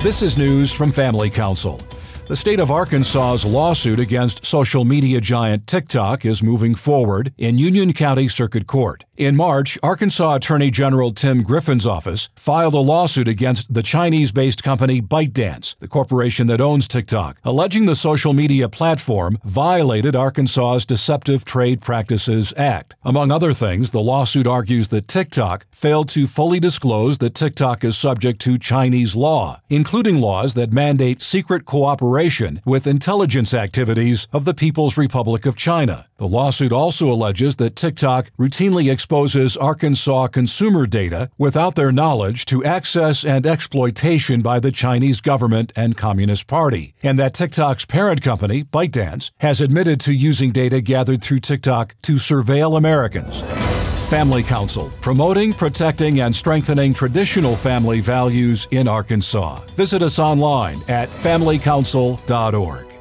This is news from Family Council. The state of Arkansas's lawsuit against social media giant TikTok is moving forward in Union County Circuit Court. In March, Arkansas Attorney General Tim Griffin's office filed a lawsuit against the Chinese based company ByteDance, the corporation that owns TikTok, alleging the social media platform violated Arkansas's Deceptive Trade Practices Act. Among other things, the lawsuit argues that TikTok failed to fully disclose that TikTok is subject to Chinese law, including laws that mandate secret cooperation with intelligence activities of the People's Republic of China. The lawsuit also alleges that TikTok routinely exposes Arkansas consumer data without their knowledge to access and exploitation by the Chinese government and Communist Party, and that TikTok's parent company, ByteDance, has admitted to using data gathered through TikTok to surveil Americans. Family Council, promoting, protecting, and strengthening traditional family values in Arkansas. Visit us online at familycouncil.org.